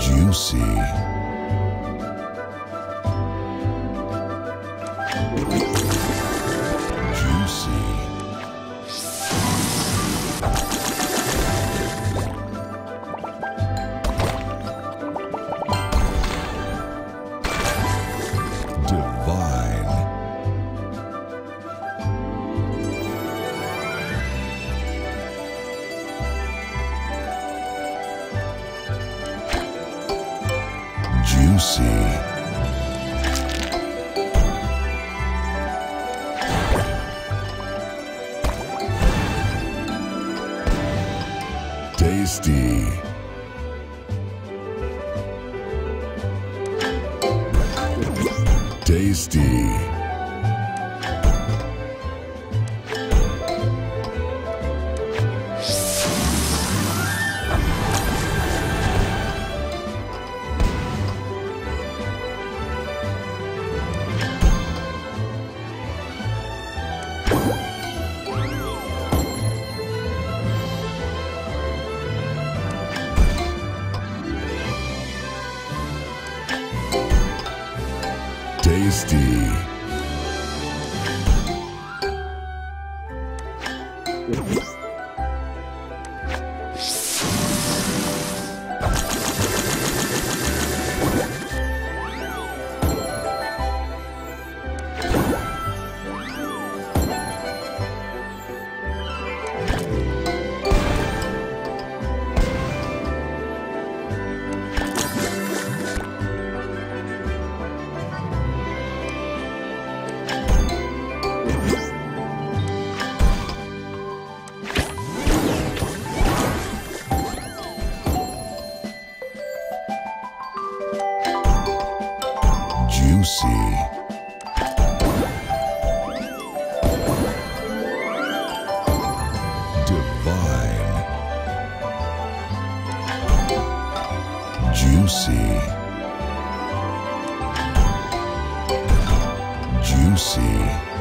Juicy. Juicy. Tasty. Tasty. Tasty. Juicy. Divine. Juicy. Juicy.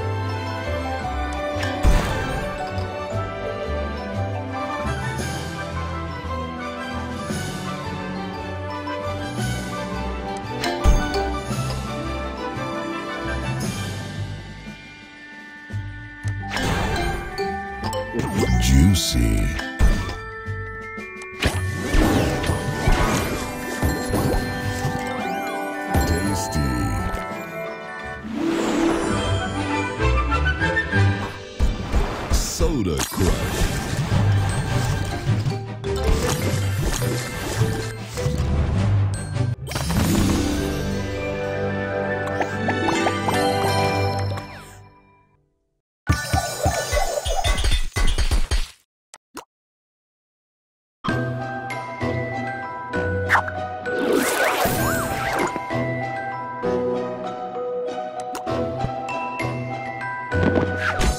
Juicy. Tasty. Soda Crush. you